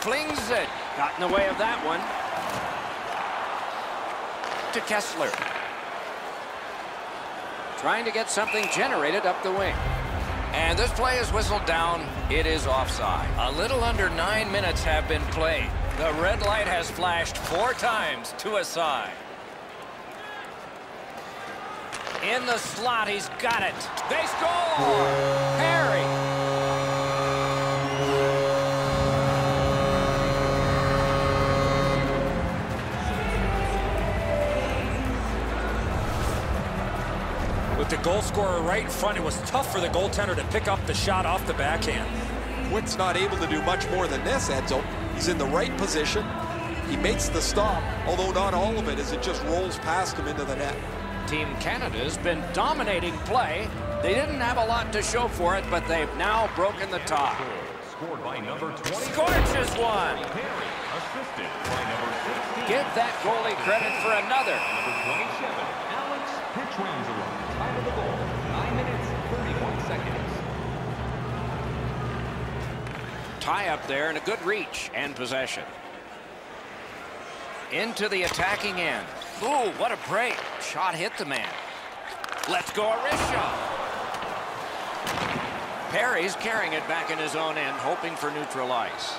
flings it. Got in the way of that one. To Kesler. Trying to get something generated up the wing. And this play is whistled down. It is offside. A little under nine minutes have been played. The red light has flashed four times to a side. In the slot, he's got it. They score! Perry. The goal scorer right in front, it was tough for the goaltender to pick up the shot off the backhand. Witt's not able to do much more than this, Edzo. He's in the right position. He makes the stop, although not all of it as it just rolls past him into the net. Team Canada's been dominating play. They didn't have a lot to show for it, but they've now broken the tie. Scored by number 20. Scorches one. Assisted by number 16. Give that goalie credit for another. Number 27, Alex Pietrangelo. Time of the goal, 9 minutes, 31 seconds. Tie up there and a good reach and possession. Into the attacking end. Ooh, what a break. Shot hit the man. Let's go, Arisha. Perry's carrying it back in his own end, hoping for neutral ice.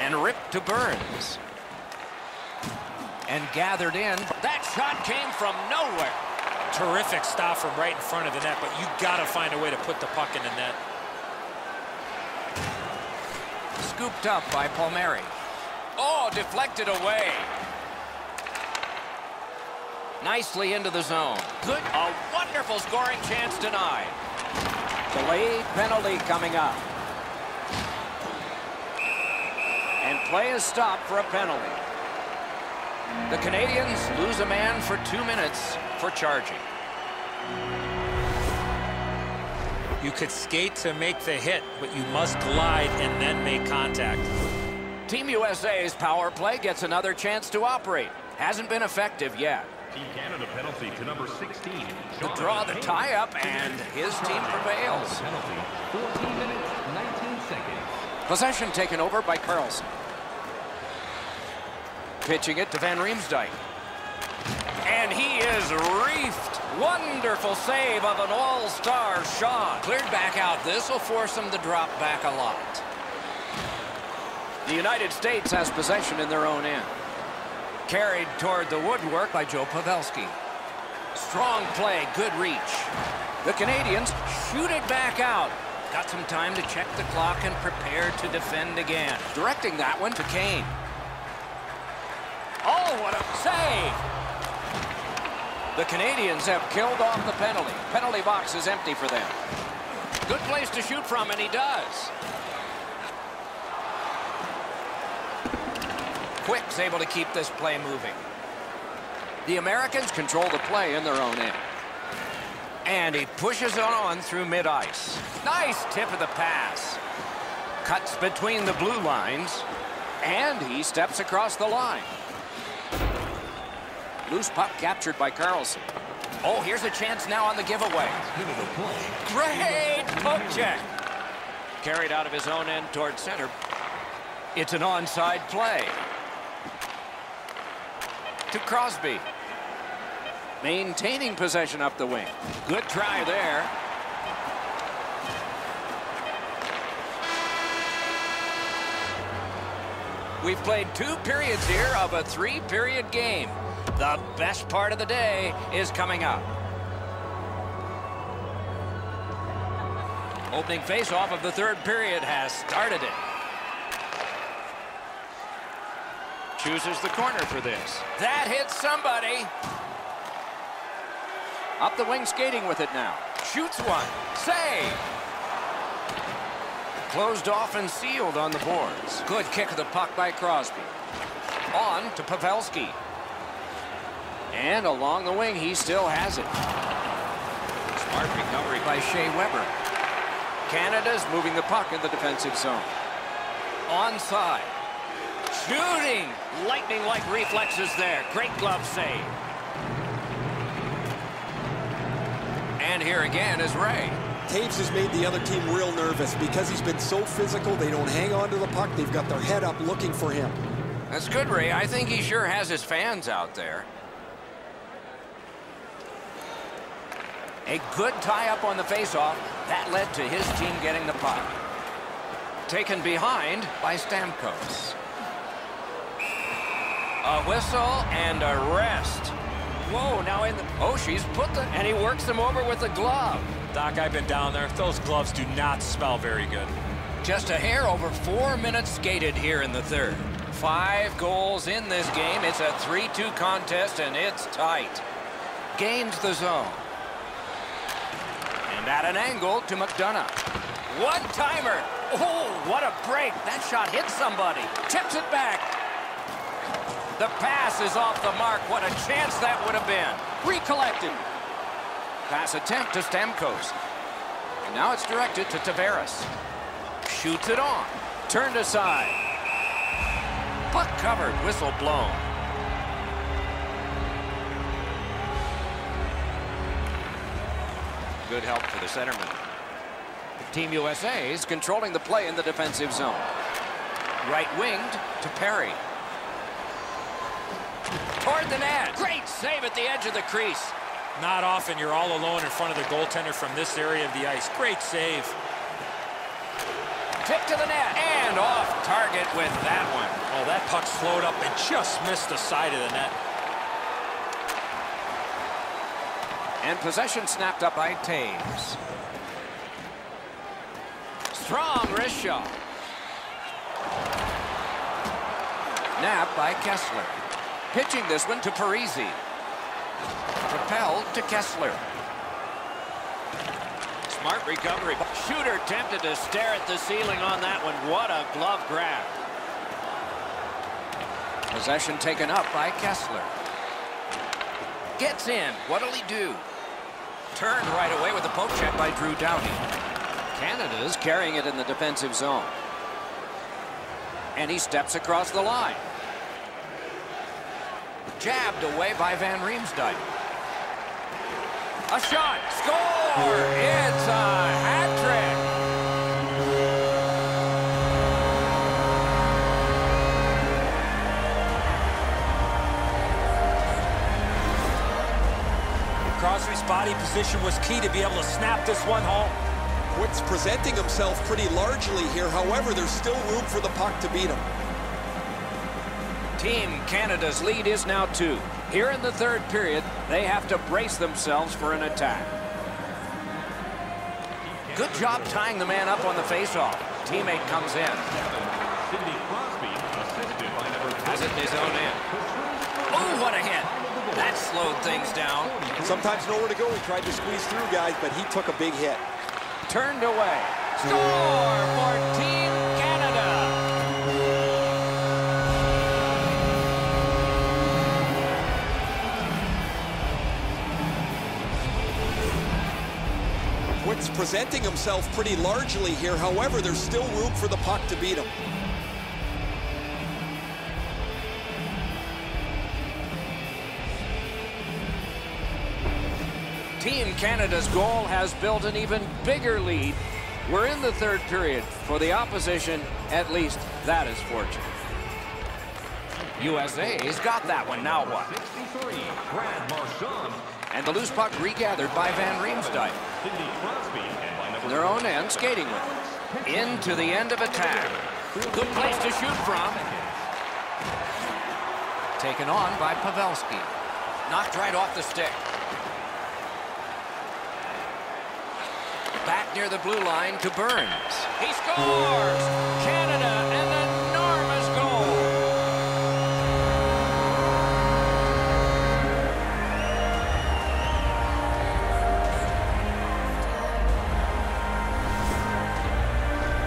And ripped to Burns. And gathered in. That shot came from nowhere. Terrific stop from right in front of the net, but you got to find a way to put the puck in the net. Scooped up by Palmieri. Oh, deflected away. Nicely into the zone. Good. A wonderful scoring chance denied. Delayed penalty coming up. And play is stopped for a penalty. The Canadians lose a man for two minutes for charging. You could skate to make the hit, but you must glide and then make contact. Team USA's power play gets another chance to operate. Hasn't been effective yet. Team Canada penalty to number 16. The draw the tie-up, and his team prevails. Penalty, 14 minutes, 19 seconds. Possession taken over by Carlson. Pitching it to Van Riemsdyk. And he is reefed. Wonderful save of an all-star shot. Cleared back out. This will force him to drop back a lot. The United States has possession in their own end. Carried toward the woodwork by Joe Pavelski. Strong play, good reach. The Canadians shoot it back out. Got some time to check the clock and prepare to defend again. Directing that one to Kane. Oh, what a save! The Canadians have killed off the penalty. Penalty box is empty for them. Good place to shoot from, and he does. Quick's able to keep this play moving. The Americans control the play in their own end. And he pushes it on through mid-ice. Nice tip of the pass. Cuts between the blue lines. And he steps across the line. Loose puck captured by Carlson. Oh, here's a chance now on the giveaway. Great poke check. Carried out of his own end toward center. It's an onside play. To Crosby. Maintaining possession up the wing. Good try there. We've played two periods here of a three-period game. The best part of the day is coming up. Opening face-off of the third period has started it. Chooses the corner for this. That hits somebody. Up the wing skating with it now. Shoots one. Save. Closed off and sealed on the boards. Good kick of the puck by Crosby. On to Pavelski. And along the wing, he still has it. Smart recovery by Shea Weber. Canada's moving the puck in the defensive zone. Onside. Shooting! Lightning-like reflexes there. Great glove save. And here again is Ray. Toews has made the other team real nervous because he's been so physical. They don't hang on to the puck. They've got their head up looking for him. That's good, Ray. I think he sure has his fans out there. A good tie-up on the faceoff. That led to his team getting the puck. Taken behind by Stamkos. A whistle and a rest. Whoa, now in the... Oh, she's put the... And he works them over with the glove. Doc, I've been down there. Those gloves do not smell very good. Just a hair over four minutes skated here in the third. Five goals in this game. It's a 3-2 contest, and it's tight. Gains the zone. At an angle to McDonagh. One-timer. Oh, what a break. That shot hit somebody. Tips it back. The pass is off the mark. What a chance that would have been. Recollected. Pass attempt to Stamkos. And now it's directed to Tavares. Shoots it on. Turned aside. Puck covered. Whistle blown. Good help for the centerman. Team USA is controlling the play in the defensive zone. Right winged to Perry. Toward the net. Great save at the edge of the crease. Not often you're all alone in front of the goaltender from this area of the ice. Great save. Tip to the net. And off target with that one. Oh, that puck slowed up and just missed the side of the net. And possession snapped up by Toews. Strong wrist shot. Napped by Kesler. Pitching this one to Parise. Propelled to Kesler. Smart recovery. Shooter tempted to stare at the ceiling on that one. What a glove grab. Possession taken up by Kesler. Gets in. What'll he do? Turned right away with a poke check by Drew Doughty. Canada's carrying it in the defensive zone. And he steps across the line. Jabbed away by Van Riemsdyk. A shot. Score! It's a body position was key to be able to snap this one home. Quick's presenting himself pretty largely here. However, there's still room for the puck to beat him. Team Canada's lead is now two. Here in the third period, they have to brace themselves for an attack. Good job tying the man up on the faceoff. Teammate comes in. Sidney Crosby, assisted by number Has it in his own end. Oh, what a hit. Slowed things down. Sometimes nowhere to go. He tried to squeeze through guys, but he took a big hit. Turned away. Score for Team Canada. Quick's presenting himself pretty largely here. However, there's still room for the puck to beat him. Team Canada's goal has built an even bigger lead. We're in the third period. For the opposition, at least that is fortunate. USA's got that one. Now what? 63, Brad Marchand. And the loose puck regathered by Van Riemsdyk. Sidney Crosby, and by number Their own end, skating with it. Into the end of attack. Good place to shoot from. Taken on by Pavelski. Knocked right off the stick. Back near the blue line to Burns. He scores! Canada, an enormous goal.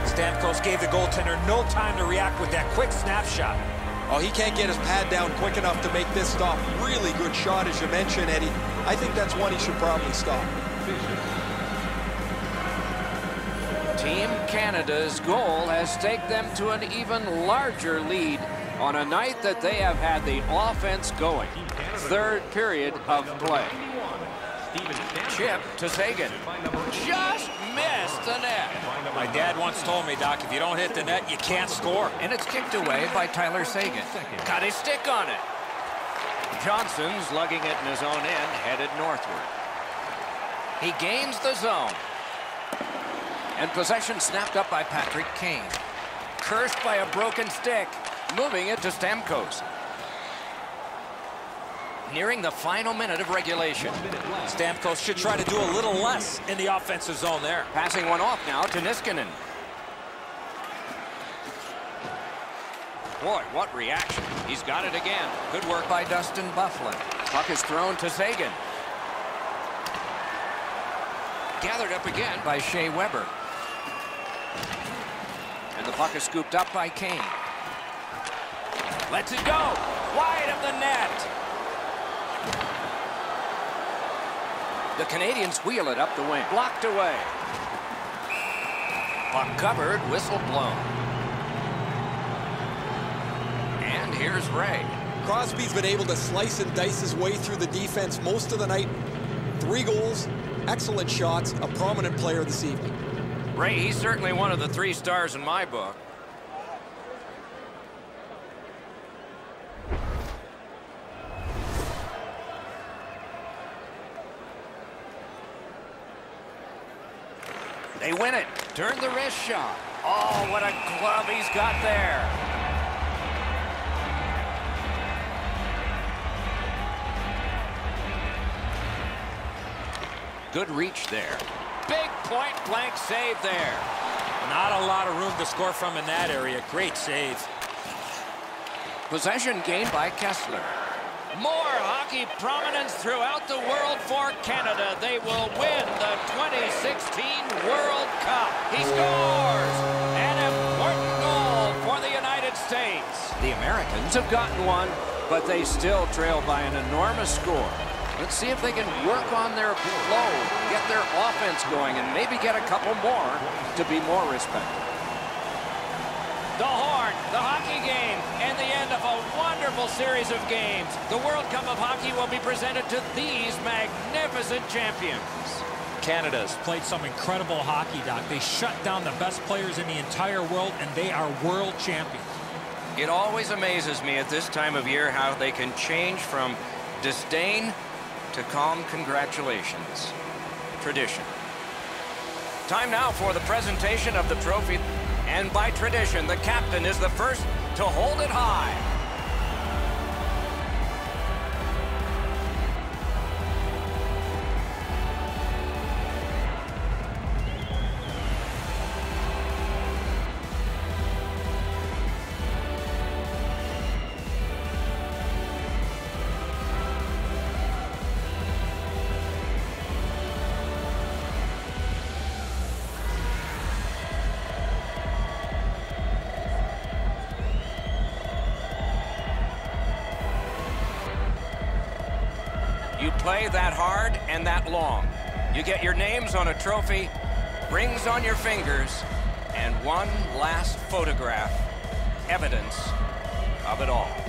Stamkos gave the goaltender no time to react with that quick snapshot. Oh, he can't get his pad down quick enough to make this stop. Really good shot, as you mentioned, Eddie. I think that's one he should probably stop. Team Canada's goal has taken them to an even larger lead on a night that they have had the offense going. Third period of play. Chip to Seguin. Just missed the net. My dad once told me, Doc, if you don't hit the net, you can't score. And it's kicked away by Tyler Seguin. Got his stick on it. Johnson's lugging it in his own end, headed northward. He gains the zone. And possession snapped up by Patrick Kane. Cursed by a broken stick. Moving it to Stamkos. Nearing the final minute of regulation. Stamkos should try to do a little less in the offensive zone there. Passing one off now to Niskanen. Boy, what reaction. He's got it again. Good work by Dustin Byfuglien. Puck is thrown to Seguin. Gathered up again by Shea Weber. And the puck is scooped up by Kane. Lets it go. Wide of the net. The Canadians wheel it up the wing. Blocked away. Puck covered, whistle blown. And here's Ray. Crosby's been able to slice and dice his way through the defense most of the night. Three goals, excellent shots, a prominent player this evening. Ray, he's certainly one of the three stars in my book. They win it. Turn the wrist shot. Oh, what a glove he's got there. Good reach there. Big point blank save there. Not a lot of room to score from in that area. Great save. Possession gained by Kesler. More hockey prominence throughout the world for Canada. They will win the 2016 World Cup. He scores! An important goal for the United States. The Americans have gotten one, but they still trail by an enormous score. Let's see if they can work on their flow, get their offense going, and maybe get a couple more to be more respected. The horn, the hockey game, and the end of a wonderful series of games. The World Cup of Hockey will be presented to these magnificent champions. Canada's played some incredible hockey, Doc. They shut down the best players in the entire world, and they are world champions. It always amazes me at this time of year how they can change from disdain to calm congratulations. Tradition. Time now for the presentation of the trophy. And by tradition, the captain is the first to hold it high. Play that hard and that long. You get your names on a trophy, rings on your fingers, and one last photograph, evidence of it all.